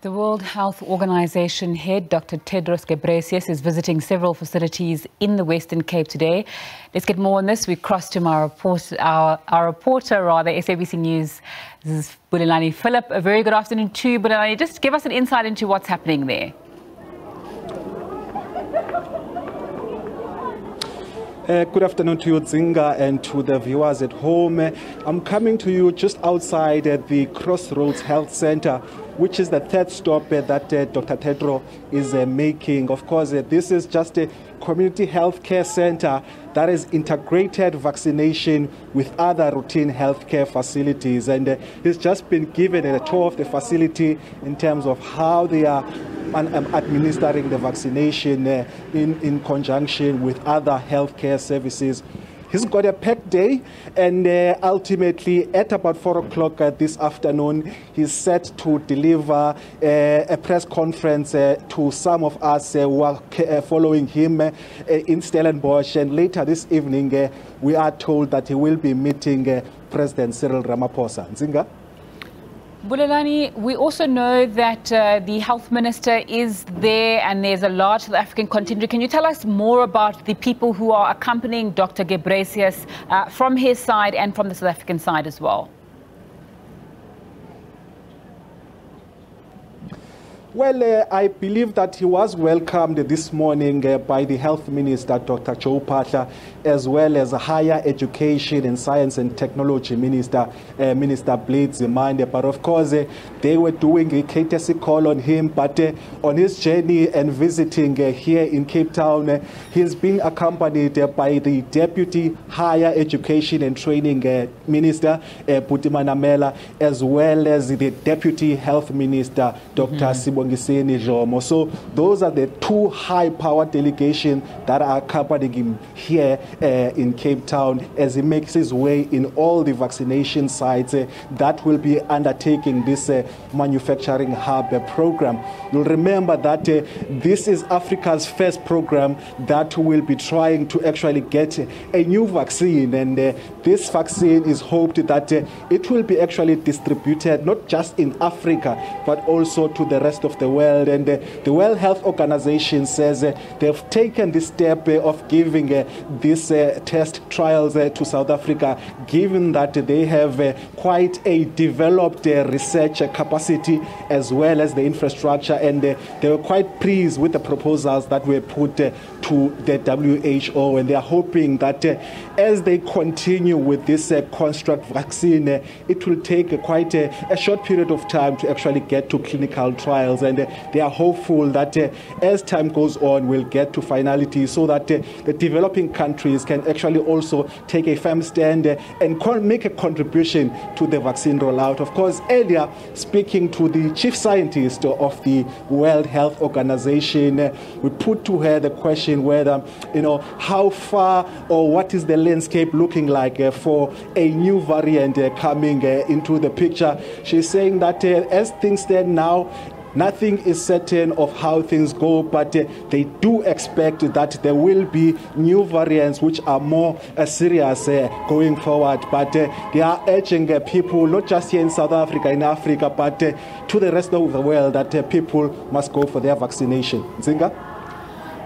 The World Health Organization head, Dr. Tedros Ghebreyesus, is visiting several facilities in the Western Cape today. Let's get more on this. We cross to our, report, our, our reporter, rather, SABC News. This is Bulelani Philip. A very good afternoon to you, Bulelani. Just give us an insight into what's happening there. Uh, good afternoon to you, Zinga, and to the viewers at home. I'm coming to you just outside uh, the Crossroads Health Center, which is the third stop uh, that uh, Dr. Tedro is uh, making. Of course, uh, this is just a community health care center that is integrated vaccination with other routine healthcare facilities. And he's just been given a tour of the facility in terms of how they are um, administering the vaccination uh, in, in conjunction with other healthcare services. He's got a packed day, and uh, ultimately, at about 4 o'clock uh, this afternoon, he's set to deliver uh, a press conference uh, to some of us uh, who are following him in Stellenbosch. And later this evening, we are told that he will be meeting President Cyril Ramaphosa. Nzinga? Bulelani, we also know that uh, the health minister is there and there's a large South African contingent. Can you tell us more about the people who are accompanying Dr. Ghebreyesus uh, from his side and from the South African side as well? Well, uh, I believe that he was welcomed this morning uh, by the Health Minister, Dr. Joe Phaahla, as well as Higher Education and Science and Technology Minister, uh, Minister Blade Nzimande. But of course, uh, they were doing a courtesy call on him. But uh, on his journey and visiting uh, here in Cape Town, he's being accompanied by the Deputy Higher Education and Training Minister, uh, Buti Manamela, as well as the Deputy Health Minister, Dr. Mm-hmm. Bongiseni Dhlomo. So those are the two high-power delegations that are accompanying him here uh, in Cape Town as he makes his way in all the vaccination sites uh, that will be undertaking this uh, manufacturing hub program. You'll remember that this is Africa's first program that will be trying to actually get a new vaccine, and this vaccine is hoped that it will be actually distributed not just in Africa but also to the rest of of the world. And uh, the World Health Organization says uh, they've taken the step uh, of giving uh, these uh, test trials uh, to South Africa, given that they have quite a developed research capacity as well as the infrastructure. And they were quite pleased with the proposals that were put to the WHO. And they are hoping that as they continue with this construct vaccine, it will take quite a, a short period of time to actually get to clinical trials and uh, they are hopeful that uh, as time goes on, we'll get to finality so that uh, the developing countries can actually also take a firm stand and make a contribution to the vaccine rollout. Of course, earlier, speaking to the chief scientist of the World Health Organization, we put to her the question whether, you know, how far or what is the landscape looking like for a new variant coming into the picture. She's saying that as things stand now, Nothing is certain of how things go, but uh, they do expect that there will be new variants which are more uh, serious uh, going forward. But uh, they are urging uh, people, not just here in South Africa, in Africa, but uh, to the rest of the world, that people must go for their vaccination. Zinga?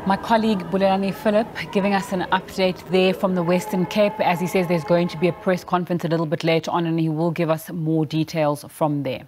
My colleague Bulelani Philip giving us an update there from the Western Cape. As he says, there's going to be a press conference a little bit later on, and he will give us more details from there.